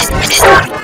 Nicht, nicht, nicht.